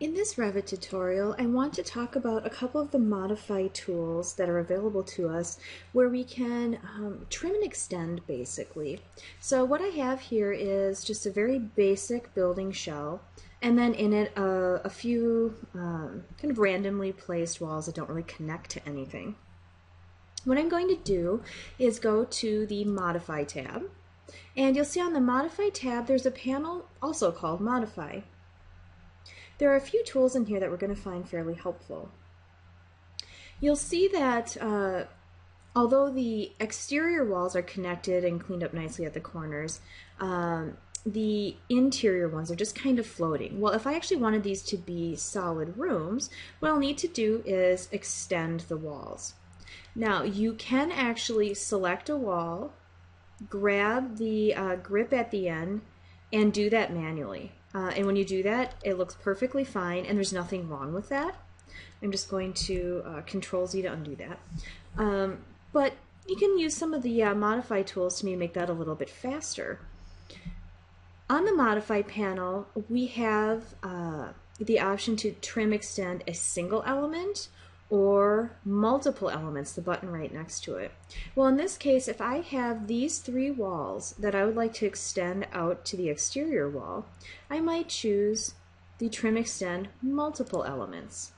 In this Revit tutorial, I want to talk about a couple of the modify tools that are available to us where we can um, trim and extend basically. So what I have here is just a very basic building shell and then in it uh, a few um, kind of randomly placed walls that don't really connect to anything. What I'm going to do is go to the Modify tab and you'll see on the Modify tab there's a panel also called Modify. There are a few tools in here that we're going to find fairly helpful. You'll see that uh, although the exterior walls are connected and cleaned up nicely at the corners, um, the interior ones are just kind of floating. Well, if I actually wanted these to be solid rooms, what I'll need to do is extend the walls. Now, you can actually select a wall, grab the uh, grip at the end, and do that manually. Uh, and when you do that, it looks perfectly fine and there's nothing wrong with that. I'm just going to uh, Control Z to undo that. Um, but you can use some of the uh, modify tools to maybe make that a little bit faster. On the modify panel, we have uh, the option to trim extend a single element or multiple elements, the button right next to it. Well, in this case, if I have these three walls that I would like to extend out to the exterior wall, I might choose the trim extend multiple elements.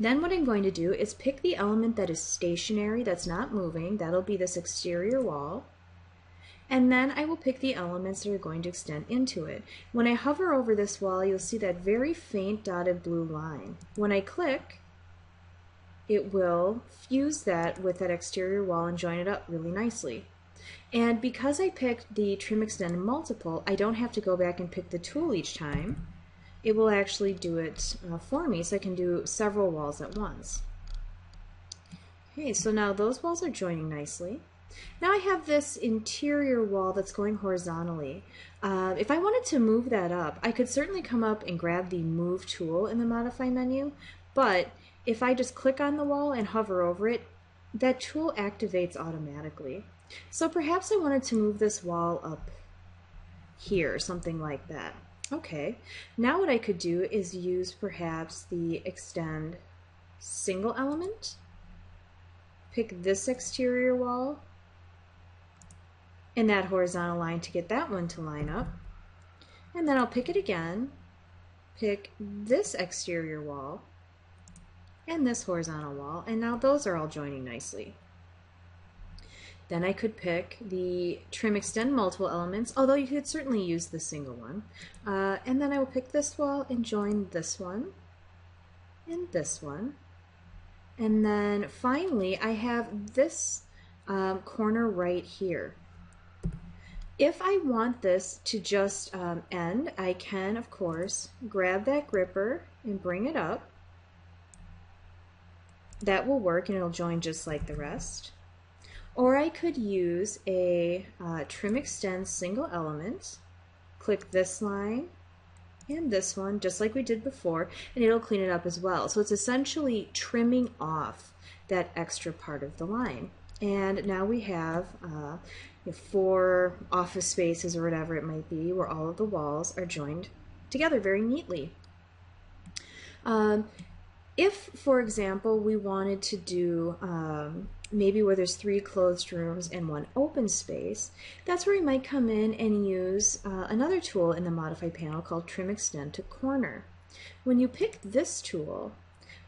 Then what I'm going to do is pick the element that is stationary, that's not moving, that'll be this exterior wall, and then I will pick the elements that are going to extend into it. When I hover over this wall, you'll see that very faint dotted blue line. When I click, it will fuse that with that exterior wall and join it up really nicely. And because I picked the trim extend multiple, I don't have to go back and pick the tool each time. It will actually do it uh, for me so I can do several walls at once. Okay, so now those walls are joining nicely. Now I have this interior wall that's going horizontally. Uh, if I wanted to move that up, I could certainly come up and grab the Move tool in the Modify menu, but if I just click on the wall and hover over it, that tool activates automatically. So perhaps I wanted to move this wall up here, something like that. Okay, now what I could do is use perhaps the extend single element, pick this exterior wall, and that horizontal line to get that one to line up. And then I'll pick it again, pick this exterior wall, and this horizontal wall, and now those are all joining nicely. Then I could pick the trim extend multiple elements, although you could certainly use the single one. Uh, and then I will pick this wall and join this one and this one. And then finally, I have this um, corner right here. If I want this to just um, end, I can, of course, grab that gripper and bring it up that will work and it'll join just like the rest. Or I could use a uh, trim extend single element, click this line and this one just like we did before and it'll clean it up as well. So it's essentially trimming off that extra part of the line. And now we have uh, four office spaces or whatever it might be where all of the walls are joined together very neatly. Um, if, for example, we wanted to do um, maybe where there's three closed rooms and one open space, that's where we might come in and use uh, another tool in the Modify panel called Trim Extend to Corner. When you pick this tool,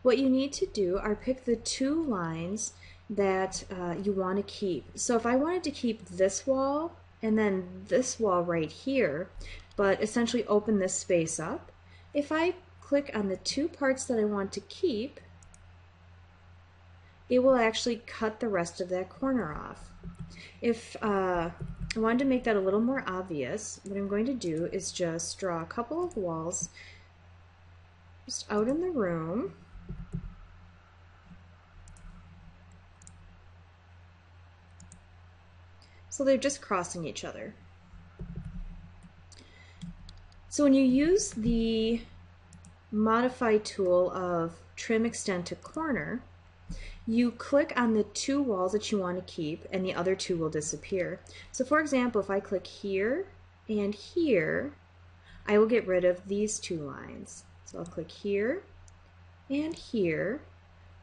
what you need to do are pick the two lines that uh, you want to keep. So if I wanted to keep this wall and then this wall right here, but essentially open this space up, if I click on the two parts that I want to keep, it will actually cut the rest of that corner off. If uh, I wanted to make that a little more obvious, what I'm going to do is just draw a couple of walls just out in the room. So they're just crossing each other. So when you use the modify tool of trim extend to corner, you click on the two walls that you want to keep and the other two will disappear. So for example, if I click here and here, I will get rid of these two lines. So I'll click here and here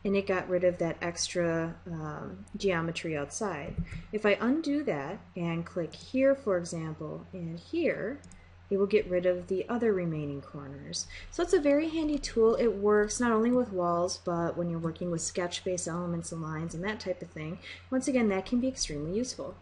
and it got rid of that extra um, geometry outside. If I undo that and click here, for example, and here, it will get rid of the other remaining corners. So it's a very handy tool. It works not only with walls, but when you're working with sketch-based elements and lines and that type of thing. Once again, that can be extremely useful.